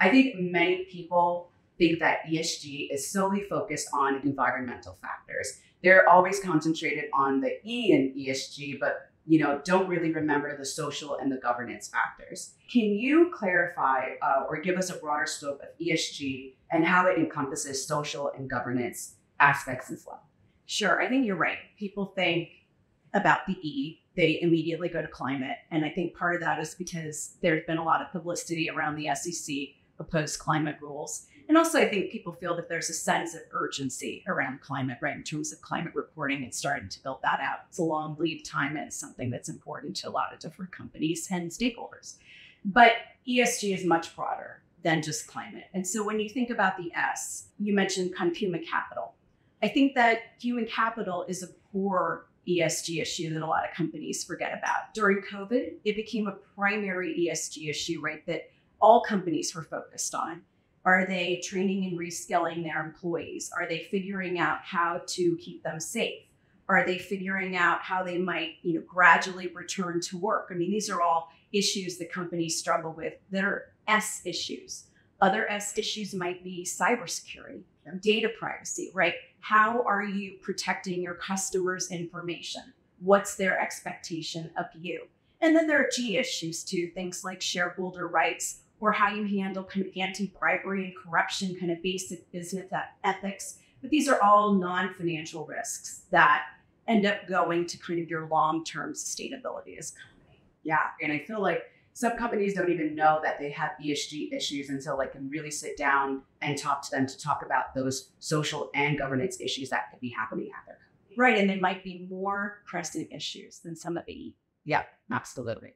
I think many people think that ESG is solely focused on environmental factors. They're always concentrated on the E in ESG, but you know don't really remember the social and the governance factors. Can you clarify uh, or give us a broader scope of ESG and how it encompasses social and governance aspects as well? Sure, I think you're right. People think about the E, they immediately go to climate. And I think part of that is because there's been a lot of publicity around the SEC proposed climate rules. And also, I think people feel that there's a sense of urgency around climate, right, in terms of climate reporting and starting to build that out. It's a long lead time and it's something that's important to a lot of different companies and stakeholders. But ESG is much broader than just climate. And so when you think about the S, you mentioned kind of human capital. I think that human capital is a core ESG issue that a lot of companies forget about. During COVID, it became a primary ESG issue, right? That all companies were focused on. Are they training and reskilling their employees? Are they figuring out how to keep them safe? Are they figuring out how they might, you know, gradually return to work? I mean, these are all issues that companies struggle with that are S issues. Other S issues might be cybersecurity, data privacy, right? How are you protecting your customers' information? What's their expectation of you? And then there are G issues too, things like shareholder rights or how you handle kind of anti-bribery and corruption, kind of basic business ethics. But these are all non-financial risks that end up going to kind of your long-term sustainability as a company. Yeah, and I feel like some companies don't even know that they have ESG issues until they can really sit down and talk to them to talk about those social and governance issues that could be happening at their company. Right, and they might be more pressing issues than some of the Yeah, absolutely.